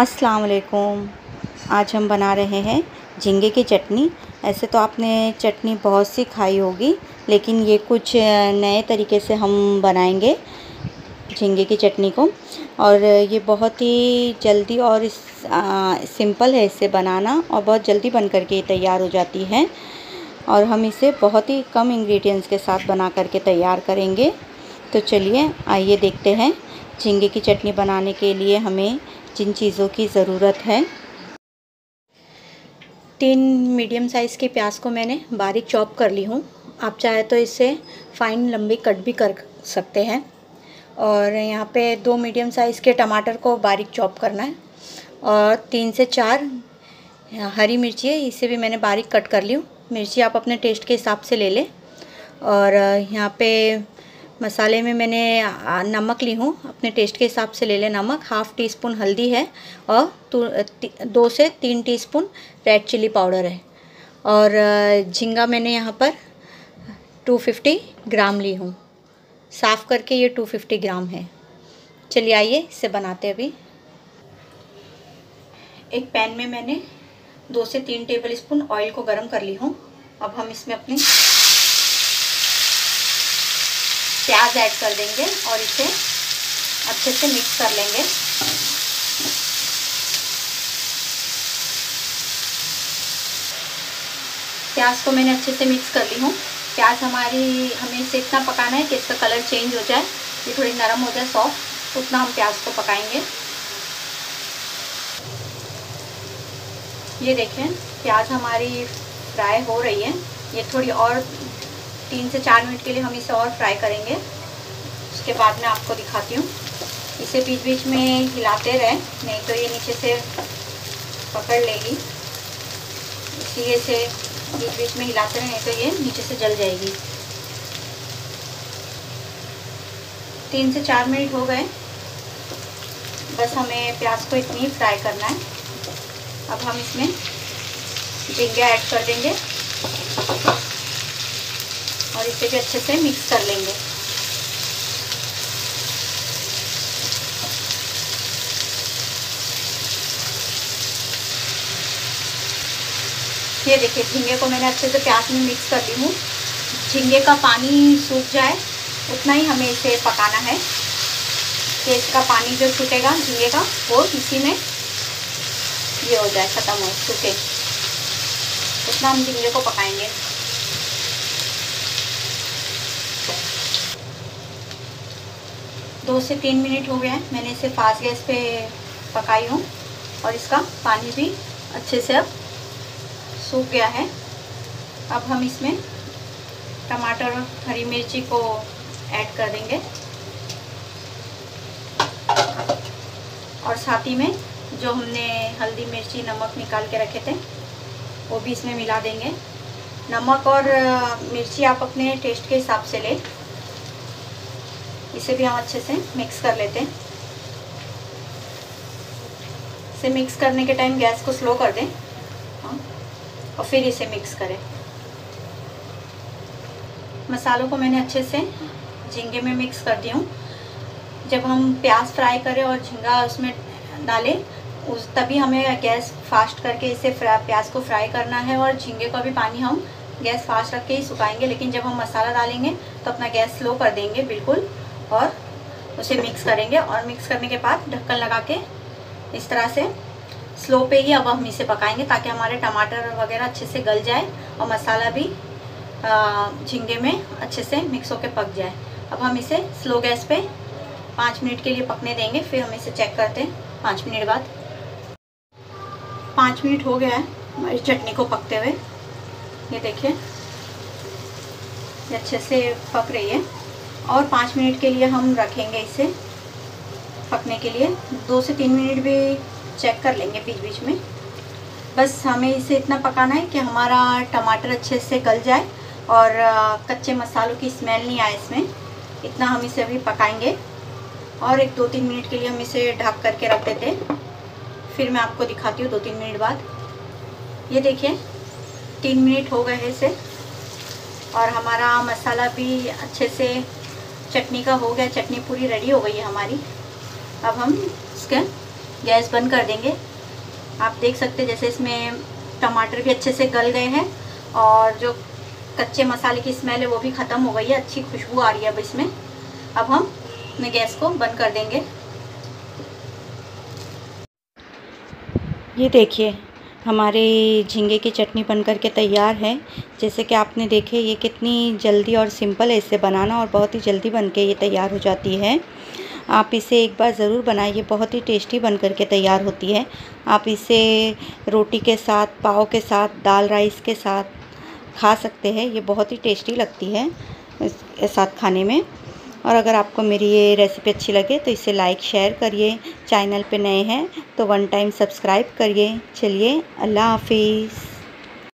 अस्सलाम वालेकुम आज हम बना रहे हैं झींगे की चटनी। ऐसे तो आपने चटनी बहुत सी खाई होगी लेकिन ये कुछ नए तरीके से हम बनाएँगे झींगे की चटनी को। और ये बहुत ही जल्दी और इस, आ, सिंपल है इसे बनाना और बहुत जल्दी बन करके तैयार हो जाती है। और हम इसे बहुत ही कम इंग्रेडिएंट्स के साथ बना करके तैयार करेंगे। तो चलिए आइए देखते हैं। झींगे की चटनी बनाने के लिए हमें जिन चीज़ों की ज़रूरत है। तीन मीडियम साइज़ के प्याज को मैंने बारीक चॉप कर ली हूँ। आप चाहे तो इसे फ़ाइन लंबी कट भी कर सकते हैं। और यहाँ पे दो मीडियम साइज़ के टमाटर को बारीक चॉप करना है। और तीन से चार हरी मिर्ची है, इसे भी मैंने बारीक कट कर ली हूँ। मिर्ची आप अपने टेस्ट के हिसाब से ले लें। और यहाँ पे मसाले में मैंने नमक ली हूँ। अपने टेस्ट के हिसाब से ले लें नमक। हाफ़ टी स्पून हल्दी है और दो से तीन टीस्पून रेड चिल्ली पाउडर है। और झींगा मैंने यहाँ पर 250 ग्राम ली हूँ। साफ़ करके ये 250 ग्राम है। चलिए आइए, इसे बनाते अभी। एक पैन में मैंने दो से तीन टेबल स्पून ऑयल को गर्म कर ली हूँ। अब हम इसमें अपनी प्याज ऐड कर देंगे और इसे अच्छे से मिक्स कर लेंगे। प्याज को मैंने अच्छे से मिक्स कर ली हूँ। प्याज हमारी, हमें इसे इतना पकाना है कि इसका कलर चेंज हो जाए। ये थोड़ी नरम हो जाए, सॉफ्ट, उतना हम प्याज को पकाएँगे। ये देखें, प्याज हमारी फ्राई हो रही है। ये थोड़ी और तीन से चार मिनट के लिए हम इसे और फ्राई करेंगे। उसके बाद मैं आपको दिखाती हूँ। इसे बीच बीच में हिलाते रहें, नहीं तो ये नीचे से पकड़ लेगी। इसलिए इसे बीच बीच में हिलाते रहें, नहीं तो ये नीचे से जल जाएगी। तीन से चार मिनट हो गए। बस हमें प्याज को इतनी फ्राई करना है। अब हम इसमें झींगे ऐड कर देंगे। इसे भी अच्छे से मिक्स कर लेंगे। ये देखिए, झींगे को मैंने अच्छे से प्याज में मिक्स कर ली हूँ। झींगे का पानी सूख जाए, उतना ही हमें इसे पकाना है। कि इसका पानी जो छूटेगा, झींगे का, वो इसी में ये हो जाए, ख़त्म हो, सूखे। उतना हम झींगे को पकाएँगे। दो से तीन मिनट हो गया है। मैंने इसे फास्ट गैस पे पकाई हूँ और इसका पानी भी अच्छे से अब सूख गया है। अब हम इसमें टमाटर और हरी मिर्ची को ऐड कर देंगे। और साथ ही में जो हमने हल्दी मिर्ची, नमक निकाल के रखे थे, वो भी इसमें मिला देंगे। नमक और मिर्ची आप अपने टेस्ट के हिसाब से लें। इसे भी हम अच्छे से मिक्स कर लेते हैं। इसे मिक्स करने के टाइम गैस को स्लो कर दें। हाँ। और फिर इसे मिक्स करें। मसालों को मैंने अच्छे से झींगे में मिक्स कर दी हूँ। जब हम प्याज फ्राई करें और झींगा उसमें डालें, उस तभी हमें गैस फास्ट करके इसे प्याज को फ्राई करना है और झींगे का भी पानी हम गैस फास्ट रख के ही सुखाएँगे। लेकिन जब हम मसाला डालेंगे तो अपना गैस स्लो कर देंगे, बिल्कुल। और उसे मिक्स करेंगे और मिक्स करने के बाद ढक्कन लगा के इस तरह से स्लो पे ही अब हम इसे पकाएँगे ताकि हमारे टमाटर वगैरह अच्छे से गल जाए और मसाला भी झींगे में अच्छे से मिक्स होकर पक जाए। अब हम इसे स्लो गैस पे पाँच मिनट के लिए पकने देंगे, फिर हम इसे चेक करते हैं पाँच मिनट बाद। पाँच मिनट हो गया है हमारी चटनी को पकते हुए। ये देखिए अच्छे से पक रही है। और पाँच मिनट के लिए हम रखेंगे इसे। पकने के लिए दो से तीन मिनट भी चेक कर लेंगे बीच बीच में। बस हमें इसे इतना पकाना है कि हमारा टमाटर अच्छे से गल जाए और कच्चे मसालों की स्मेल नहीं आए इसमें। इतना हम इसे अभी पकाएँगे। और एक दो तीन मिनट के लिए हम इसे ढक करके रख देते फिर मैं आपको दिखाती हूँ दो तीन मिनट बाद। ये देखिए, तीन मिनट हो गए हैं इसे। और हमारा मसाला भी अच्छे से चटनी का हो गया, चटनी पूरी रेडी हो गई है हमारी। अब हम इसके गैस बंद कर देंगे। आप देख सकते हैं, जैसे इसमें टमाटर भी अच्छे से गल गए हैं और जो कच्चे मसाले की स्मेल है, वो भी ख़त्म हो गई है। अच्छी खुशबू आ रही है अब इसमें। अब हम गैस को बंद कर देंगे। ये देखिए हमारी झींगे की चटनी बन कर के तैयार है। जैसे कि आपने देखे, ये कितनी जल्दी और सिंपल है इसे बनाना और बहुत ही जल्दी बन के ये तैयार हो जाती है। आप इसे एक बार ज़रूर बनाइए बहुत ही टेस्टी बन कर के तैयार होती है। आप इसे रोटी के साथ, पाव के साथ, दाल राइस के साथ खा सकते हैं, ये बहुत ही टेस्टी लगती है साथ खाने में। और अगर आपको मेरी ये रेसिपी अच्छी लगे तो इसे लाइक शेयर करिए। चैनल पे नए हैं तो वन टाइम सब्सक्राइब करिए। चलिए, अल्लाह हाफिज़।